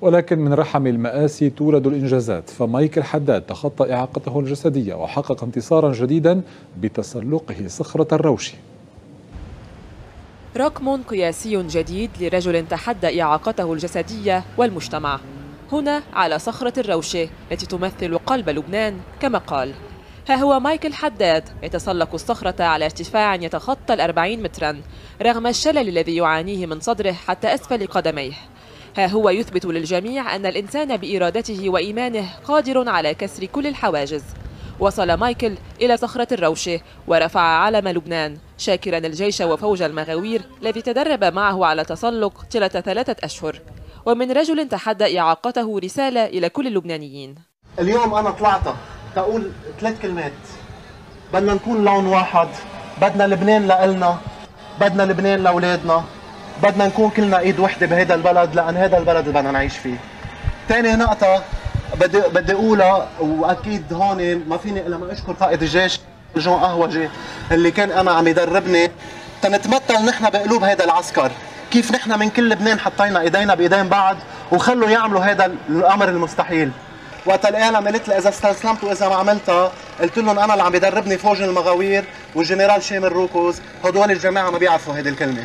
ولكن من رحم المآسي تولد الإنجازات فمايكل حداد تخطى إعاقته الجسدية وحقق انتصارا جديدا بتسلقه صخرة الروشي رقم قياسي جديد لرجل تحدى إعاقته الجسدية والمجتمع. هنا على صخرة الروشة التي تمثل قلب لبنان كما قال. ها هو مايكل حداد يتسلق الصخرة على ارتفاع يتخطى الأربعين مترا رغم الشلل الذي يعانيه من صدره حتى أسفل قدميه. ها هو يثبت للجميع أن الإنسان بإرادته وإيمانه قادر على كسر كل الحواجز. وصل مايكل إلى صخرة الروشة ورفع علم لبنان شاكرا الجيش وفوج المغاوير الذي تدرب معه على تسلق طيلة ثلاثة أشهر. ومن رجل تحدى إعاقته رسالة إلى كل اللبنانيين. اليوم أنا طلعت تقول ثلاث كلمات. بدنا نكون لون واحد. بدنا لبنان لإلنا. بدنا لبنان لأولادنا. بدنا نكون كلنا إيد وحدة بهذا البلد لأن هذا البلد اللي بدنا نعيش فيه. ثاني نقطة بدي بدي أقولها وأكيد هون ما فيني إلا ما أشكر قائد الجيش جون قهوجي اللي كان أنا عم يدربني. تنتمثل نحن بقلوب هذا العسكر. كيف نحن من كل لبنان حطينا إيدينا بإيدين بعض وخلوا يعملوا هذا الأمر المستحيل. وقت الاعلام قلت لي إذا استسلمت وإذا ما عملتها قلت لهم أنا اللي عم يدربني فوج المغاوير والجنرال شامل روكوز هدول الجماعة ما بيعرفوا هذه الكلمة.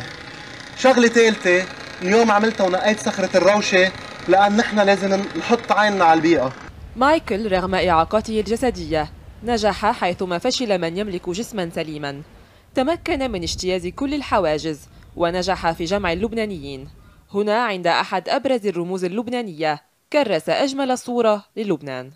شغلة ثالثة اليوم عملتها ونقيت صخرة الروشة لأن نحن لازم نحط عيننا على البيئة. مايكل رغم إعاقته الجسدية نجح حيثما فشل من يملك جسما سليما. تمكن من اجتياز كل الحواجز ونجح في جمع اللبنانيين. هنا عند أحد أبرز الرموز اللبنانية كرس أجمل صورة للبنان.